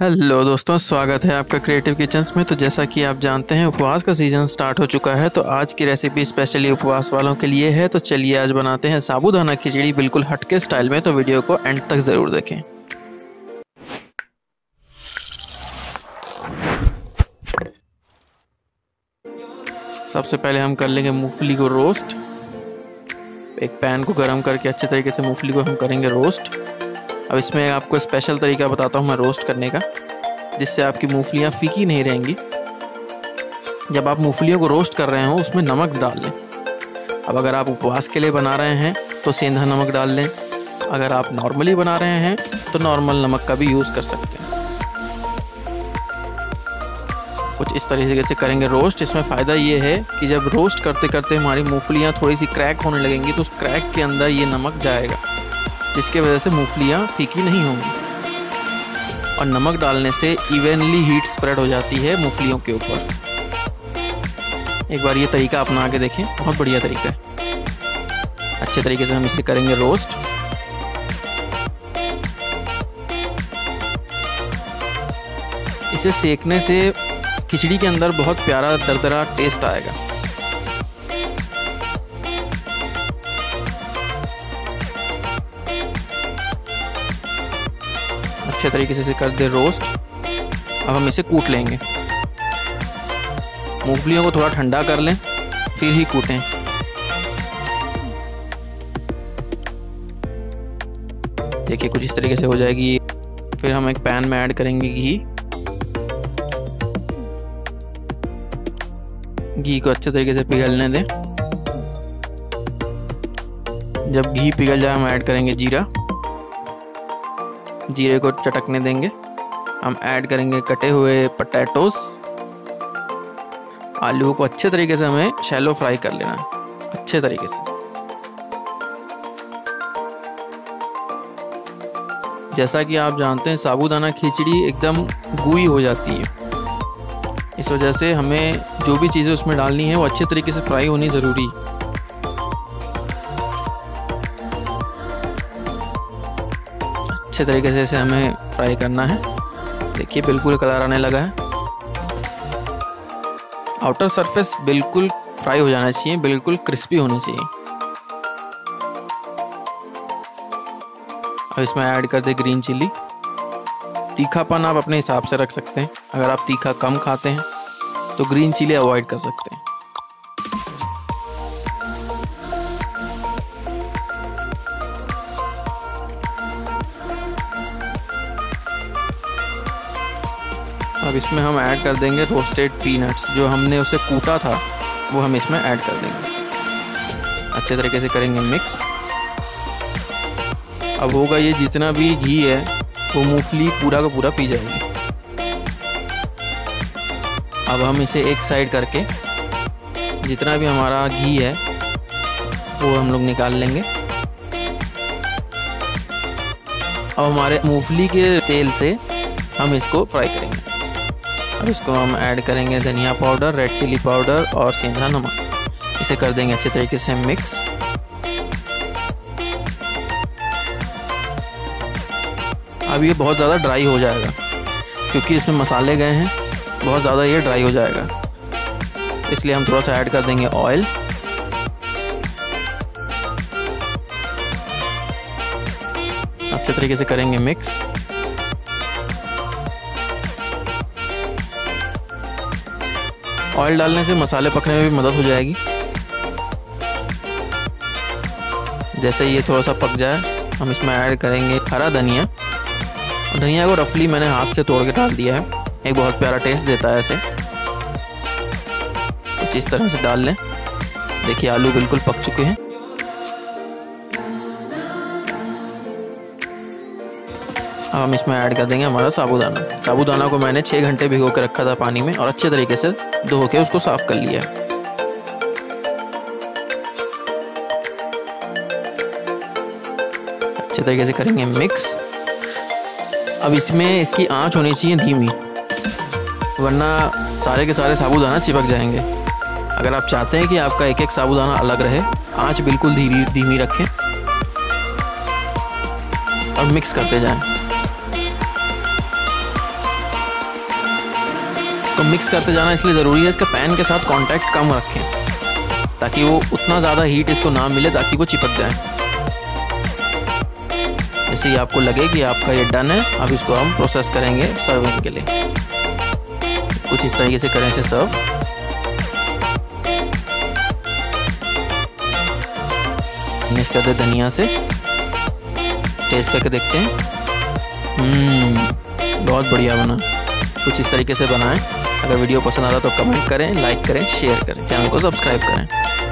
Hello दोस्तों, स्वागत है आपका क्रिएटिव किचन्स में। तो जैसा कि आप जानते हैं, उपवास का सीज़न स्टार्ट हो चुका है। तो आज की रेसिपी स्पेशली उपवास वालों के लिए है। तो चलिए आज बनाते हैं साबूदाना खिचड़ी बिल्कुल हटके स्टाइल में। तो वीडियो को एंड तक ज़रूर देखें। सबसे पहले हम कर लेंगे मूंगफली को रोस्ट एक पैन को गर्म करके अच्छे तरीके से मूंगफली को हम करेंगे रोस्ट अब इसमें आपको स्पेशल तरीका बताता हूँ मैं रोस्ट करने का, जिससे आपकी मूंगफलियाँ फीकी नहीं रहेंगी। जब आप मूंगफलियों को रोस्ट कर रहे हो, उसमें नमक डाल लें। अब अगर आप उपवास के लिए बना रहे हैं तो सेंधा नमक डाल लें। अगर आप नॉर्मली बना रहे हैं तो नॉर्मल नमक का भी यूज़ कर सकते हैं। कुछ इस तरीके से करेंगे रोस्ट इसमें फ़ायदा ये है कि जब रोस्ट करते करते हमारी मूंगफलियाँ थोड़ी सी क्रैक होने लगेंगी तो उस क्रैक के अंदर ये नमक जाएगा। जिसके वजह से मूंगफलियाँ फीकी नहीं होंगी। और नमक डालने से इवनली हीट स्प्रेड हो जाती है मूंगफलियों के ऊपर। एक बार ये तरीका अपना के देखें, बहुत बढ़िया तरीका है। अच्छे तरीके से हम इसे करेंगे रोस्ट इसे सेकने से खिचड़ी के अंदर बहुत प्यारा दरदरा टेस्ट आएगा। अच्छे तरीके से कर दे रोस्ट। अब हम इसे कूट लेंगे। मूंगफलियों को थोड़ा ठंडा कर लें, फिर ही कूटें। देखिए, कुछ इस तरीके से हो जाएगी। फिर हम एक पैन में ऐड करेंगे घी। घी को अच्छे तरीके से पिघलने दें। जब घी पिघल जाए, हम ऐड करेंगे जीरा। जीरे को चटकने देंगे। हम ऐड करेंगे कटे हुए पटैटोस आलू को अच्छे तरीके से हमें शैलो फ्राई कर लेना है। अच्छे तरीके से। जैसा कि आप जानते हैं, साबूदाना खिचड़ी एकदम गुई हो जाती है। इस वजह से हमें जो भी चीज़ें उसमें डालनी है, वो अच्छे तरीके से फ्राई होनी ज़रूरी। अच्छे तरीके से इसे हमें फ्राई करना है। देखिए, बिल्कुल कलर आने लगा है। आउटर सरफेस बिल्कुल फ्राई हो जाना चाहिए, बिल्कुल क्रिस्पी होनी चाहिए। अब इसमें ऐड कर दे ग्रीन चिल्ली तीखापन आप अपने हिसाब से रख सकते हैं। अगर आप तीखा कम खाते हैं तो ग्रीन चिली अवॉइड कर सकते हैं। अब इसमें हम ऐड कर देंगे रोस्टेड पीनट्स जो हमने उसे कूटा था, वो हम इसमें ऐड कर देंगे। अच्छे तरीके से करेंगे मिक्स अब होगा ये जितना भी घी है, वो मूंगफली पूरा का पूरा पी जाएगी। अब हम इसे एक साइड करके, जितना भी हमारा घी है, वो हम लोग निकाल लेंगे। अब हमारे मूंगफली के तेल से हम इसको फ्राई करेंगे। अब इसको हम ऐड करेंगे धनिया पाउडर रेड चिली पाउडर और सेंधा नमक। इसे कर देंगे अच्छे तरीके से मिक्स अब ये बहुत ज़्यादा ड्राई हो जाएगा, क्योंकि इसमें मसाले गए हैं, बहुत ज़्यादा ये ड्राई हो जाएगा। इसलिए हम थोड़ा सा ऐड कर देंगे ऑयल अच्छे तरीके से करेंगे मिक्स ऑयल डालने से मसाले पकने में भी मदद हो जाएगी। जैसे ये थोड़ा सा पक जाए, हम इसमें ऐड करेंगे हरा धनिया। धनिया को रफली मैंने हाथ से तोड़ के डाल दिया है। एक बहुत प्यारा टेस्ट देता है ऐसे कुछ इस तरह से डाल लें। देखिए आलू बिल्कुल पक चुके हैं। हम इसमें ऐड कर देंगे हमारा साबूदाना। साबूदाना को मैंने छः घंटे भिगो के रखा था पानी में और अच्छे तरीके से धो के उसको साफ़ कर लिया अच्छे तरीके से करेंगे मिक्स अब इसमें इसकी आँच होनी चाहिए धीमी, वरना सारे के सारे साबूदाना चिपक जाएँगे। अगर आप चाहते हैं कि आपका एक एक साबूदाना अलग रहे, आँच बिल्कुल धीमी धीमी रखें और मिक्स करते जाएँ। इसको मिक्स करते जाना इसलिए ज़रूरी है, इसके पैन के साथ कांटेक्ट कम रखें, ताकि वो उतना ज़्यादा हीट इसको ना मिले, ताकि वो चिपक जाए। जैसे ही आपको लगे कि आपका ये डन है, अब इसको हम प्रोसेस करेंगे सर्विंग के लिए। कुछ इस तरीके से करें इसे सर्व फिनिश कर दे धनिया से। टेस्ट करके देखते हैं। हम्म बहुत बढ़िया बना। कुछ इस तरीके से बनाएँ। अगर वीडियो पसंद आ आता तो कमेंट करें लाइक करें शेयर करें, चैनल को सब्सक्राइब करें।